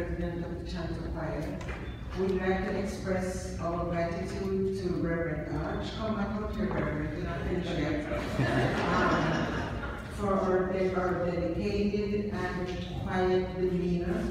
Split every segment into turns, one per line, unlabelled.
president of the Chancel Choir, would like to express our gratitude to Reverend Arch. Come back up here, Reverend, you're not finished yet. Um, For her, her dedicated and quiet demeanor,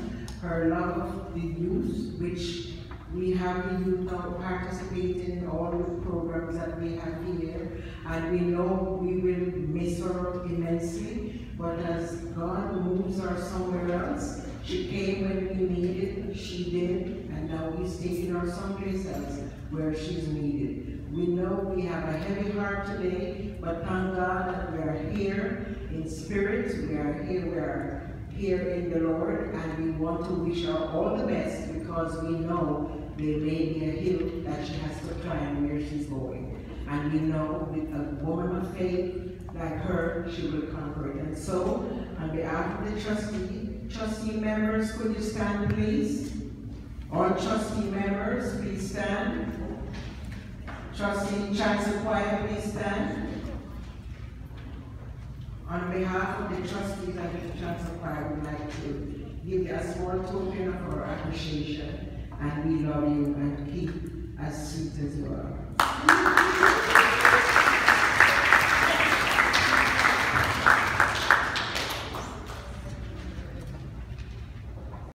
her love of the youth, which we have the youth now participating in all the programs that we have here, and we know we will miss her immensely, but as God moves her somewhere else, she came when we needed, she did, and now He's taking her someplace else where she's needed. We know we have a heavy heart today, but thank God that we are here in spirit, we are here, we are here in the Lord, and we want to wish her all the best because we know there may be a hill that she has to climb where she's going. And we know with a woman of faith like her, she will conquer it. And so, on behalf of the trustee, trustee members, could you stand please? All trustee members, please stand. Trustee Chancellor Choir, please stand. On behalf of the trustees and the Chancellor Choir, would like to give you a small token of our appreciation and we love you and keep as sweet as you are.